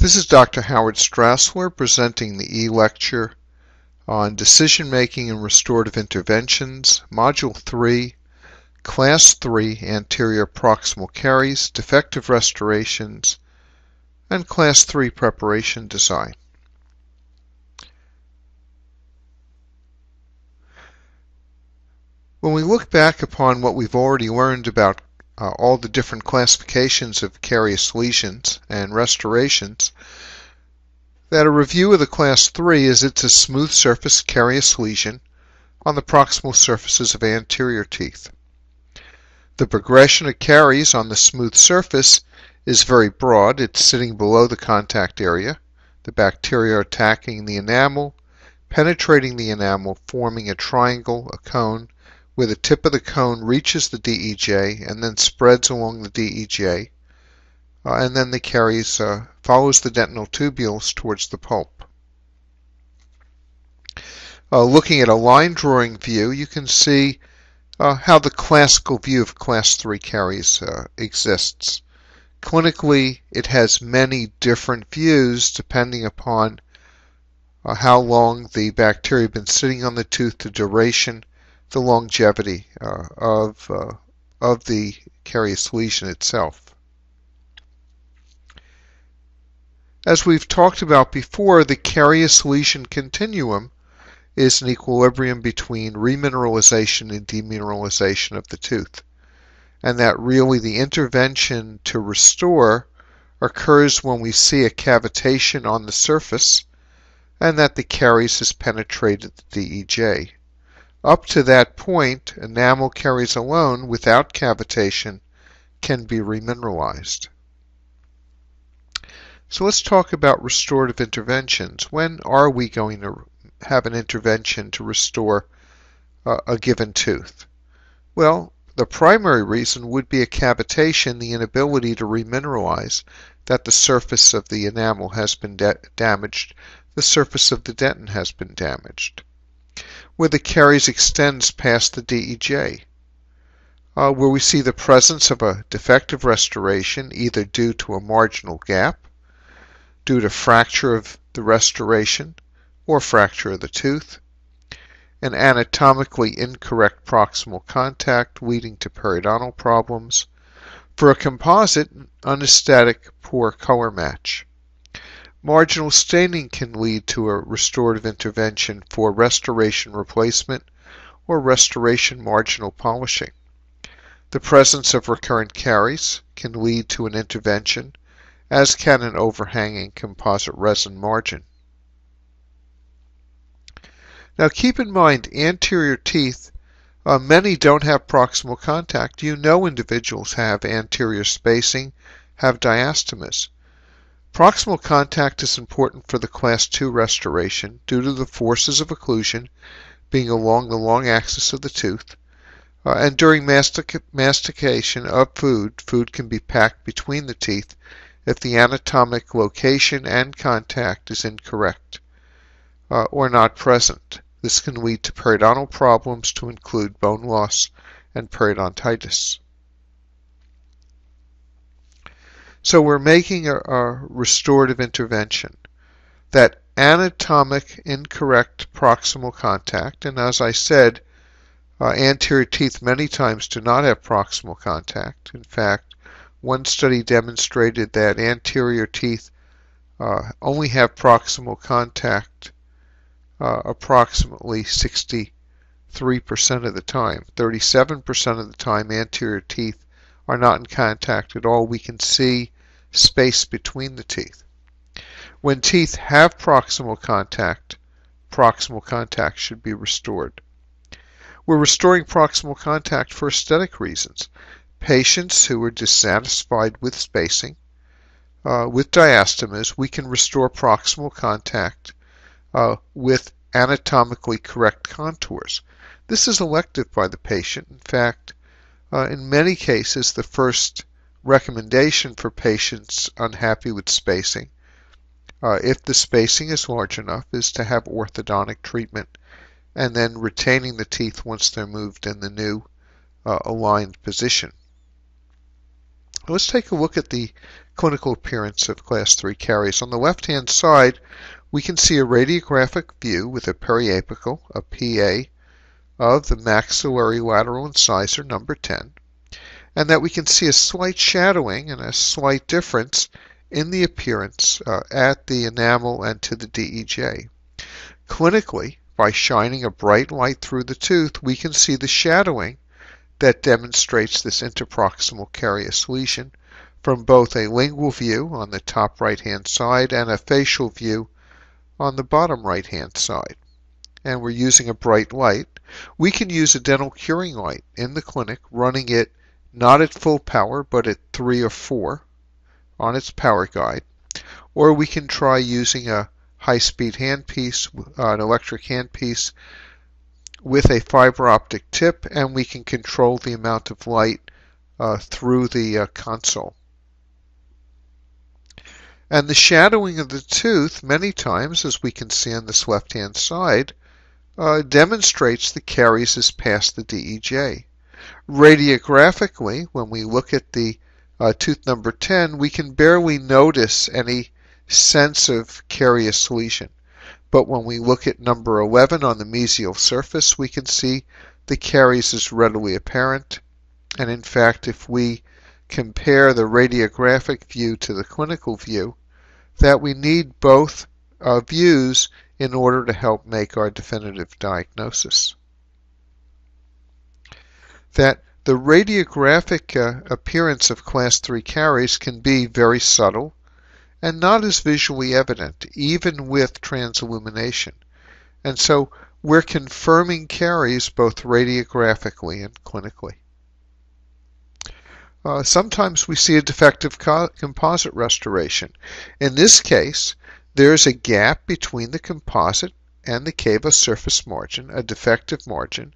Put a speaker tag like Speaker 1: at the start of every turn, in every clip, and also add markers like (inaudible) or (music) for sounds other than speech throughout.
Speaker 1: This is Dr. Howard Strassler presenting the e-lecture on Decision Making and Restorative Interventions, Module 3, Class 3 Anterior Proximal Caries, Defective Restorations, and Class 3 Preparation Design. When we look back upon what we've already learned about uh, all the different classifications of carious lesions and restorations, that a review of the class 3 is it's a smooth surface carious lesion on the proximal surfaces of anterior teeth. The progression of caries on the smooth surface is very broad. It's sitting below the contact area. The bacteria are attacking the enamel, penetrating the enamel, forming a triangle, a cone, where the tip of the cone reaches the DEJ and then spreads along the DEJ, uh, and then the caries uh, follows the dentinal tubules towards the pulp. Uh, looking at a line drawing view, you can see uh, how the classical view of class 3 caries uh, exists. Clinically, it has many different views depending upon uh, how long the bacteria have been sitting on the tooth, the duration, the longevity uh, of, uh, of the carious lesion itself. As we've talked about before, the carious lesion continuum is an equilibrium between remineralization and demineralization of the tooth. And that really the intervention to restore occurs when we see a cavitation on the surface and that the caries has penetrated the DEJ. Up to that point, enamel caries alone, without cavitation, can be remineralized. So let's talk about restorative interventions. When are we going to have an intervention to restore uh, a given tooth? Well, the primary reason would be a cavitation, the inability to remineralize, that the surface of the enamel has been damaged, the surface of the dentin has been damaged where the caries extends past the DEJ, uh, where we see the presence of a defective restoration either due to a marginal gap, due to fracture of the restoration, or fracture of the tooth, an anatomically incorrect proximal contact leading to periodontal problems, for a composite, unaesthetic poor color match. Marginal staining can lead to a restorative intervention for restoration replacement or restoration marginal polishing. The presence of recurrent caries can lead to an intervention, as can an overhanging composite resin margin. Now keep in mind, anterior teeth, uh, many don't have proximal contact. You know individuals have anterior spacing, have diastemas. Proximal contact is important for the class 2 restoration due to the forces of occlusion being along the long axis of the tooth. Uh, and during mastic mastication of food, food can be packed between the teeth if the anatomic location and contact is incorrect uh, or not present. This can lead to periodontal problems to include bone loss and periodontitis. So we're making a, a restorative intervention. That anatomic incorrect proximal contact, and as I said, uh, anterior teeth many times do not have proximal contact. In fact, one study demonstrated that anterior teeth uh, only have proximal contact uh, approximately 63% of the time. 37% of the time anterior teeth are not in contact at all. We can see space between the teeth. When teeth have proximal contact, proximal contact should be restored. We're restoring proximal contact for aesthetic reasons. Patients who are dissatisfied with spacing, uh, with diastemas, we can restore proximal contact uh, with anatomically correct contours. This is elective by the patient. In fact, uh, in many cases, the first recommendation for patients unhappy with spacing, uh, if the spacing is large enough, is to have orthodontic treatment and then retaining the teeth once they're moved in the new uh, aligned position. Let's take a look at the clinical appearance of class 3 caries. On the left-hand side, we can see a radiographic view with a periapical, a PA, of the maxillary lateral incisor number 10, and that we can see a slight shadowing and a slight difference in the appearance uh, at the enamel and to the DEJ. Clinically, by shining a bright light through the tooth, we can see the shadowing that demonstrates this interproximal carious lesion from both a lingual view on the top right hand side and a facial view on the bottom right hand side. And we're using a bright light. We can use a dental curing light in the clinic, running it not at full power but at 3 or 4 on its power guide. Or we can try using a high-speed handpiece, uh, an electric handpiece with a fiber optic tip and we can control the amount of light uh, through the uh, console. And the shadowing of the tooth, many times, as we can see on this left-hand side, uh, demonstrates the caries is past the DEJ. Radiographically, when we look at the uh, tooth number 10, we can barely notice any sense of carious lesion. But when we look at number 11 on the mesial surface, we can see the caries is readily apparent. And in fact, if we compare the radiographic view to the clinical view, that we need both uh, views in order to help make our definitive diagnosis. That the radiographic uh, appearance of class 3 caries can be very subtle and not as visually evident, even with transillumination. And so we're confirming caries both radiographically and clinically. Uh, sometimes we see a defective co composite restoration. In this case, there's a gap between the composite and the cavosurface margin, a defective margin,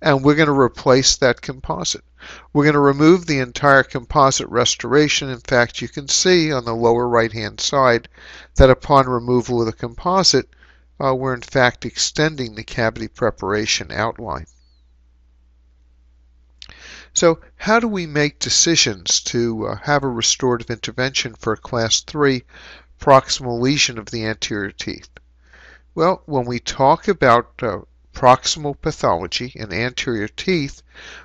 Speaker 1: and we're going to replace that composite. We're going to remove the entire composite restoration. In fact, you can see on the lower right hand side that upon removal of the composite, uh, we're in fact extending the cavity preparation outline. So how do we make decisions to uh, have a restorative intervention for a class 3 proximal lesion of the anterior teeth? Well, when we talk about uh, proximal pathology in anterior teeth,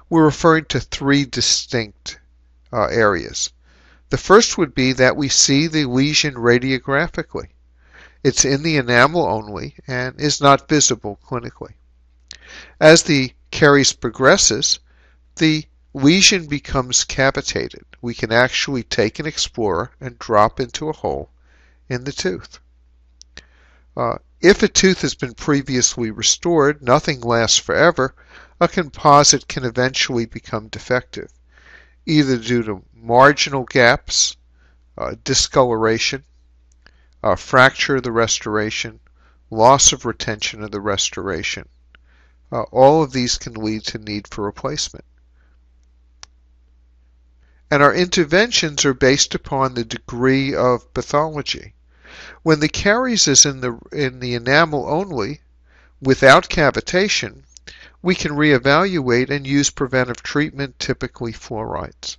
Speaker 1: we're referring to three distinct uh, areas. The first would be that we see the lesion radiographically. It's in the enamel only and is not visible clinically. As the caries progresses, the lesion becomes cavitated. We can actually take an explorer and drop into a hole in the tooth. Uh, if a tooth has been previously restored, nothing lasts forever, a composite can eventually become defective, either due to marginal gaps, uh, discoloration, uh, fracture of the restoration, loss of retention of the restoration. Uh, all of these can lead to need for replacement. And our interventions are based upon the degree of pathology. When the caries is in the, in the enamel only, without cavitation, we can reevaluate and use preventive treatment, typically fluorides.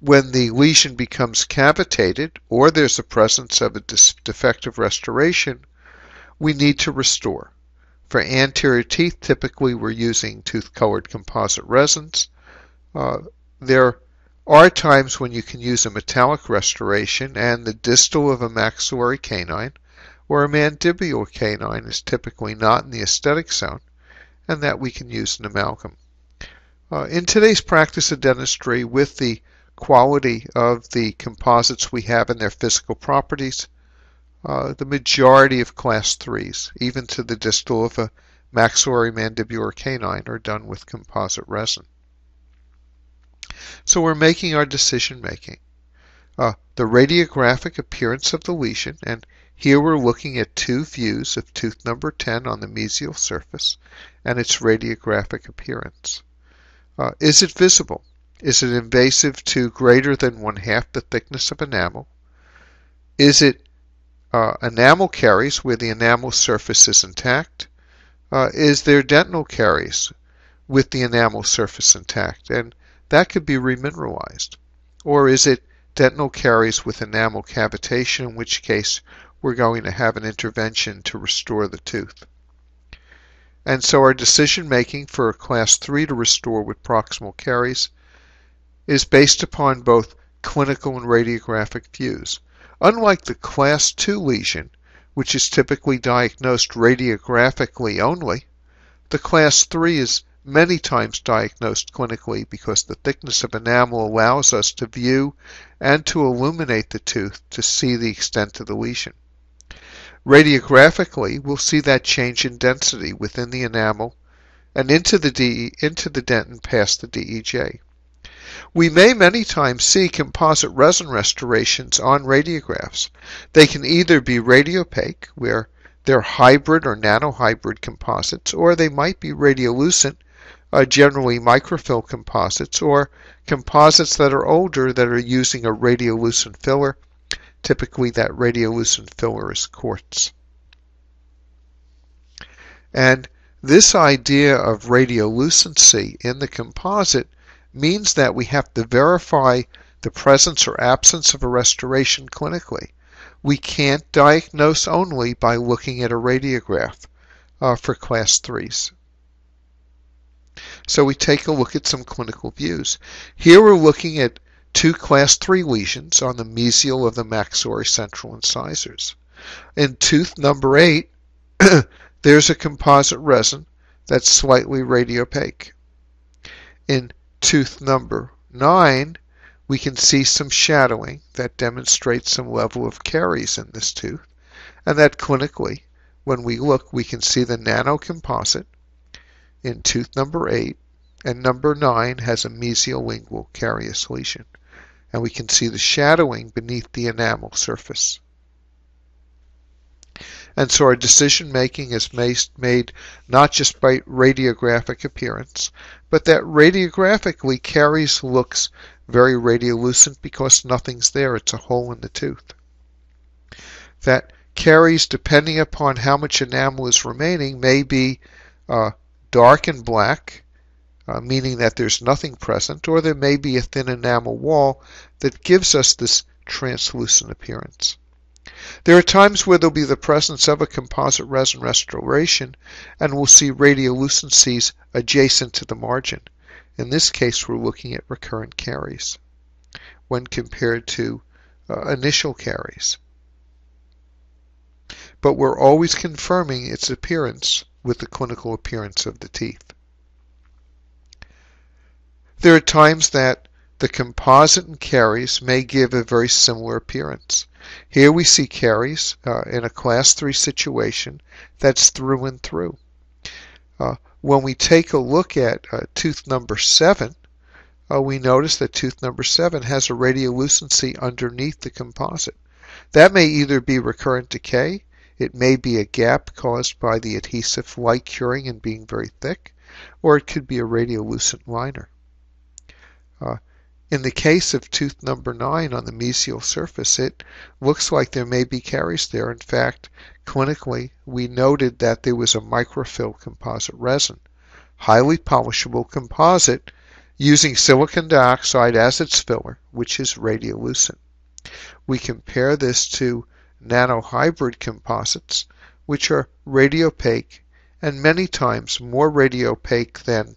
Speaker 1: When the lesion becomes cavitated or there's the presence of a defective restoration, we need to restore. For anterior teeth, typically we're using tooth-colored composite resins. Uh, there are times when you can use a metallic restoration and the distal of a maxillary canine or a mandibular canine is typically not in the aesthetic zone and that we can use an amalgam. Uh, in today's practice of dentistry with the quality of the composites we have and their physical properties, uh, the majority of class 3s, even to the distal of a maxillary mandibular canine, are done with composite resin. So we're making our decision making. Uh, the radiographic appearance of the lesion, and here we're looking at two views of tooth number 10 on the mesial surface and its radiographic appearance. Uh, is it visible? Is it invasive to greater than one half the thickness of enamel? Is it uh, enamel caries where the enamel surface is intact? Uh, is there dental caries with the enamel surface intact? And that could be remineralized. Or is it dentinal caries with enamel cavitation, in which case we're going to have an intervention to restore the tooth. And so our decision making for a class 3 to restore with proximal caries is based upon both clinical and radiographic views. Unlike the class 2 lesion, which is typically diagnosed radiographically only, the class 3 is many times diagnosed clinically because the thickness of enamel allows us to view and to illuminate the tooth to see the extent of the lesion. Radiographically, we'll see that change in density within the enamel and into the, DE, into the dentin past the DEJ. We may many times see composite resin restorations on radiographs. They can either be radiopaque, where they're hybrid or nanohybrid composites, or they might be radiolucent, uh, generally microfill composites, or composites that are older that are using a radiolucent filler. Typically, that radiolucent filler is quartz. And this idea of radiolucency in the composite means that we have to verify the presence or absence of a restoration clinically. We can't diagnose only by looking at a radiograph uh, for class 3s. So we take a look at some clinical views. Here we're looking at two class 3 lesions on the mesial of the maxillary central incisors. In tooth number 8, (clears throat) there's a composite resin that's slightly radiopaque. In tooth number 9, we can see some shadowing that demonstrates some level of caries in this tooth, and that clinically, when we look, we can see the nanocomposite in tooth number 8, and number 9 has a mesiolingual carious lesion, and we can see the shadowing beneath the enamel surface. And so our decision making is made not just by radiographic appearance, but that radiographically caries looks very radiolucent because nothing's there. It's a hole in the tooth. That caries, depending upon how much enamel is remaining, may be uh, dark and black, uh, meaning that there's nothing present, or there may be a thin enamel wall that gives us this translucent appearance. There are times where there'll be the presence of a composite resin restoration and we'll see radiolucencies adjacent to the margin. In this case, we're looking at recurrent caries when compared to uh, initial caries. But we're always confirming its appearance with the clinical appearance of the teeth. There are times that the composite and caries may give a very similar appearance. Here we see caries uh, in a class 3 situation that's through and through. Uh, when we take a look at uh, tooth number 7, uh, we notice that tooth number 7 has a radiolucency underneath the composite. That may either be recurrent decay, it may be a gap caused by the adhesive light curing and being very thick, or it could be a radiolucent liner. Uh, in the case of tooth number 9 on the mesial surface, it looks like there may be caries there. In fact, clinically, we noted that there was a microfill composite resin, highly polishable composite using silicon dioxide as its filler, which is radiolucent. We compare this to nanohybrid composites, which are radiopaque and many times more radiopaque than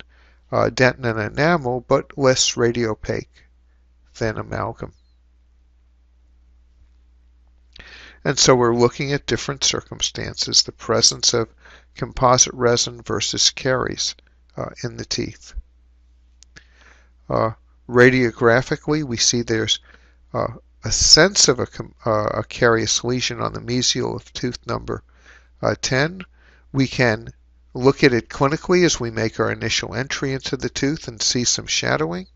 Speaker 1: uh, dentin and enamel, but less radiopaque than amalgam. And so we're looking at different circumstances, the presence of composite resin versus caries uh, in the teeth. Uh, radiographically, we see there's uh, a sense of a, uh, a, carious lesion on the mesial of tooth number uh, 10. We can look at it clinically as we make our initial entry into the tooth and see some shadowing.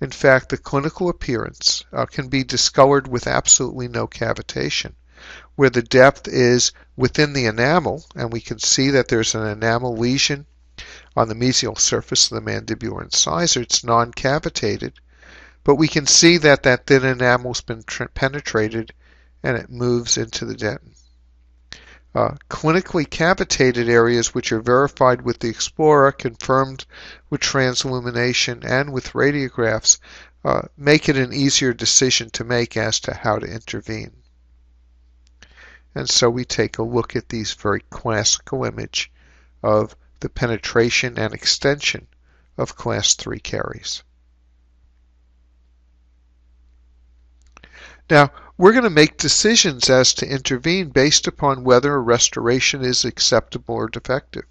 Speaker 1: In fact, the clinical appearance uh, can be discolored with absolutely no cavitation, where the depth is within the enamel, and we can see that there's an enamel lesion on the mesial surface of the mandibular incisor. It's non-cavitated, but we can see that that thin enamel's been penetrated and it moves into the dentin. Uh, clinically cavitated areas which are verified with the Explorer, confirmed with transillumination and with radiographs, uh, make it an easier decision to make as to how to intervene. And so we take a look at these very classical image of the penetration and extension of class 3 caries. Now, we're going to make decisions as to intervene based upon whether a restoration is acceptable or defective.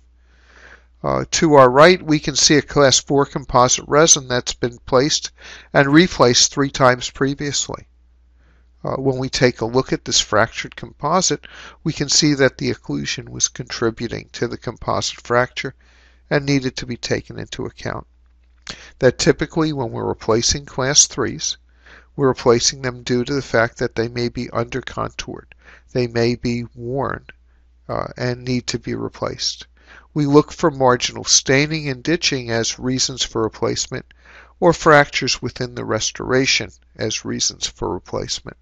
Speaker 1: Uh, to our right, we can see a class 4 composite resin that's been placed and replaced three times previously. Uh, when we take a look at this fractured composite, we can see that the occlusion was contributing to the composite fracture and needed to be taken into account. That typically when we're replacing class 3s, we're replacing them due to the fact that they may be under-contoured. They may be worn uh, and need to be replaced. We look for marginal staining and ditching as reasons for replacement or fractures within the restoration as reasons for replacement.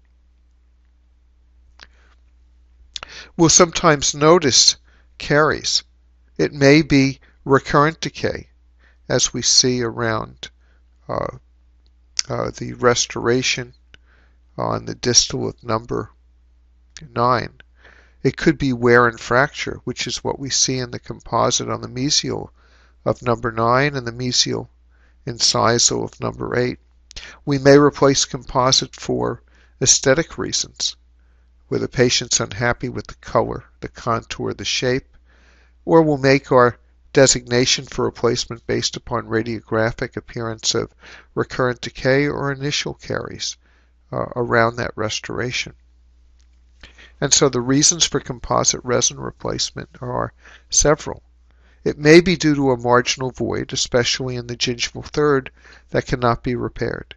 Speaker 1: We'll sometimes notice caries. It may be recurrent decay as we see around uh, uh, the restoration on the distal of number 9. It could be wear and fracture, which is what we see in the composite on the mesial of number 9 and the mesial incisal of number 8. We may replace composite for aesthetic reasons, where the patient's unhappy with the color, the contour, the shape, or we'll make our designation for replacement based upon radiographic appearance of recurrent decay or initial caries uh, around that restoration. And so the reasons for composite resin replacement are several. It may be due to a marginal void, especially in the gingival third, that cannot be repaired.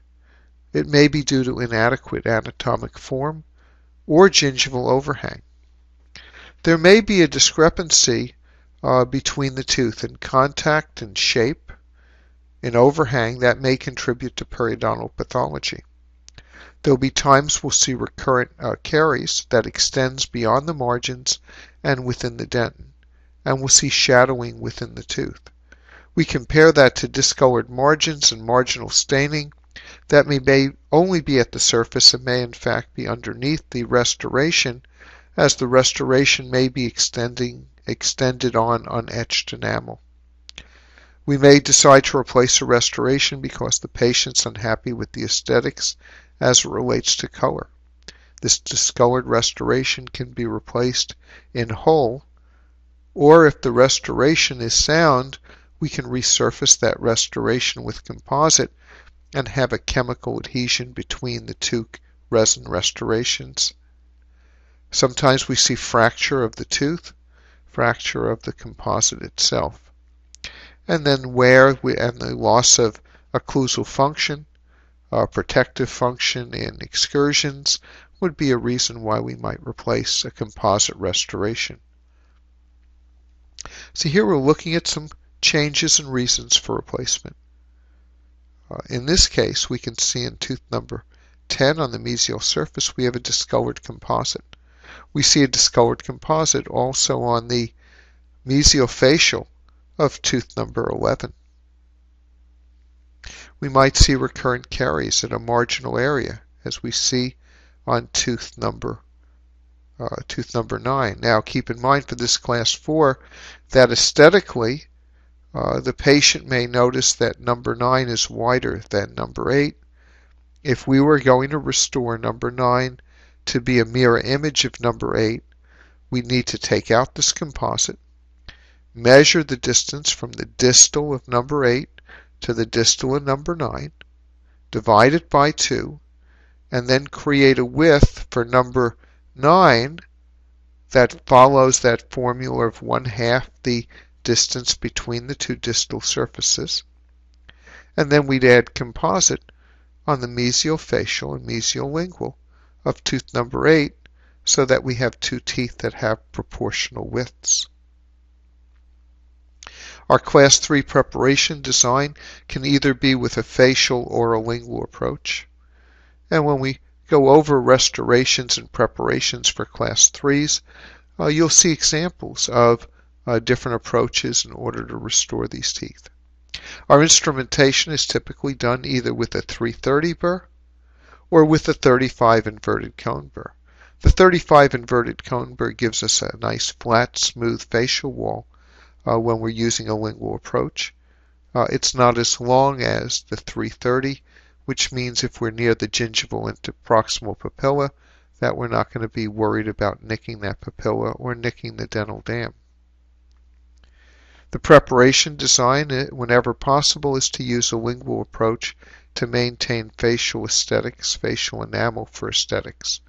Speaker 1: It may be due to inadequate anatomic form or gingival overhang. There may be a discrepancy uh, between the tooth in contact and shape, in overhang that may contribute to periodontal pathology. There'll be times we'll see recurrent uh, caries that extends beyond the margins and within the dentin, and we'll see shadowing within the tooth. We compare that to discolored margins and marginal staining that may, may only be at the surface and may in fact be underneath the restoration as the restoration may be extending extended on unetched enamel. We may decide to replace a restoration because the patient's unhappy with the aesthetics as it relates to color. This discolored restoration can be replaced in whole, or if the restoration is sound, we can resurface that restoration with composite and have a chemical adhesion between the two resin restorations. Sometimes we see fracture of the tooth fracture of the composite itself. And then wear we, and the loss of occlusal function, uh, protective function in excursions would be a reason why we might replace a composite restoration. So here we're looking at some changes and reasons for replacement. Uh, in this case, we can see in tooth number 10 on the mesial surface, we have a discolored composite. We see a discolored composite also on the mesiofacial of tooth number 11. We might see recurrent caries in a marginal area as we see on tooth number uh, tooth number 9. Now keep in mind for this class 4 that aesthetically uh, the patient may notice that number 9 is wider than number 8. If we were going to restore number 9 to be a mirror image of number 8, we need to take out this composite, measure the distance from the distal of number 8 to the distal of number 9, divide it by 2, and then create a width for number 9 that follows that formula of one half the distance between the two distal surfaces. And then we'd add composite on the mesiofacial and mesiolingual of tooth number 8 so that we have two teeth that have proportional widths. Our class 3 preparation design can either be with a facial or a lingual approach. And when we go over restorations and preparations for class 3s, uh, you'll see examples of uh, different approaches in order to restore these teeth. Our instrumentation is typically done either with a 330 burr or with a 35 inverted cone burr. The 35 inverted cone burr gives us a nice flat, smooth facial wall uh, when we're using a lingual approach. Uh, it's not as long as the 330, which means if we're near the gingival interproximal papilla, that we're not going to be worried about nicking that papilla or nicking the dental dam. The preparation design, uh, whenever possible, is to use a lingual approach to maintain facial aesthetics, facial enamel for aesthetics.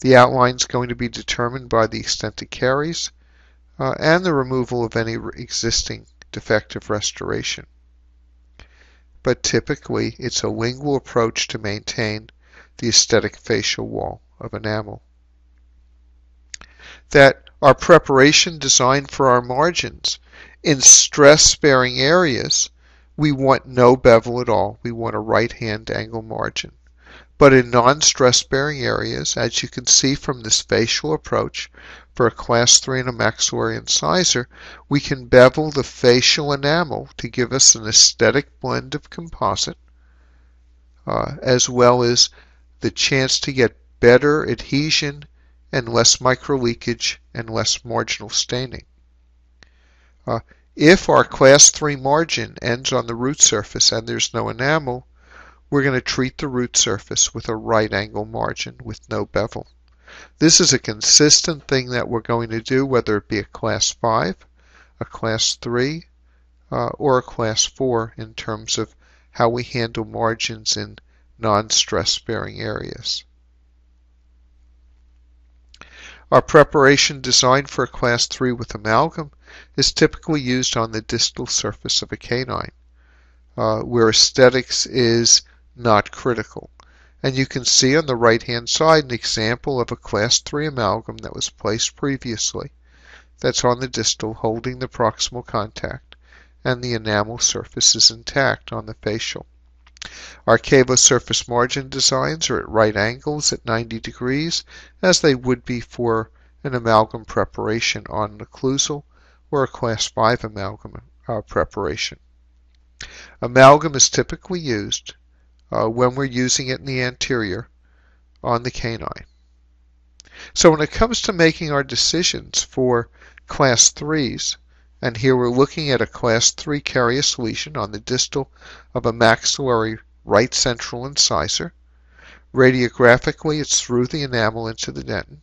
Speaker 1: The outline is going to be determined by the extent it carries uh, and the removal of any existing defective restoration. But typically, it's a lingual approach to maintain the aesthetic facial wall of enamel. That our preparation designed for our margins in stress-bearing areas, we want no bevel at all. We want a right-hand angle margin. But in non-stress-bearing areas, as you can see from this facial approach, for a class 3 and a maxillary incisor, we can bevel the facial enamel to give us an aesthetic blend of composite, uh, as well as the chance to get better adhesion and less microleakage and less marginal staining. Uh, if our class 3 margin ends on the root surface and there's no enamel, we're going to treat the root surface with a right angle margin with no bevel. This is a consistent thing that we're going to do, whether it be a class 5, a class 3, uh, or a class 4 in terms of how we handle margins in non-stress bearing areas. Our preparation designed for a class 3 with amalgam is typically used on the distal surface of a canine, uh, where aesthetics is not critical. And you can see on the right hand side an example of a class 3 amalgam that was placed previously. That's on the distal holding the proximal contact and the enamel surface is intact on the facial. Our Cavo surface margin designs are at right angles at 90 degrees as they would be for an amalgam preparation on an occlusal or a class 5 amalgam uh, preparation. Amalgam is typically used uh, when we're using it in the anterior on the canine. So when it comes to making our decisions for class 3s, and here we're looking at a class 3 carious lesion on the distal of a maxillary right central incisor. Radiographically, it's through the enamel into the dentin.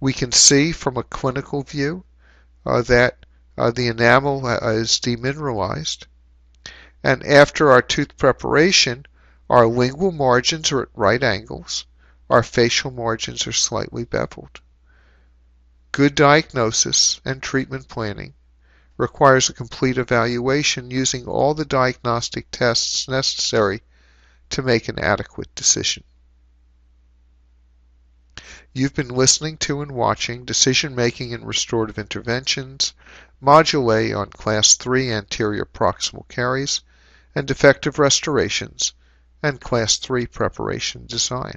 Speaker 1: We can see from a clinical view that uh, the enamel uh, is demineralized. And after our tooth preparation, our lingual margins are at right angles. Our facial margins are slightly beveled. Good diagnosis and treatment planning requires a complete evaluation using all the diagnostic tests necessary to make an adequate decision. You've been listening to and watching Decision Making in Restorative Interventions, Module A on Class 3 Anterior Proximal Caries, and Defective Restorations, and Class 3 Preparation Design.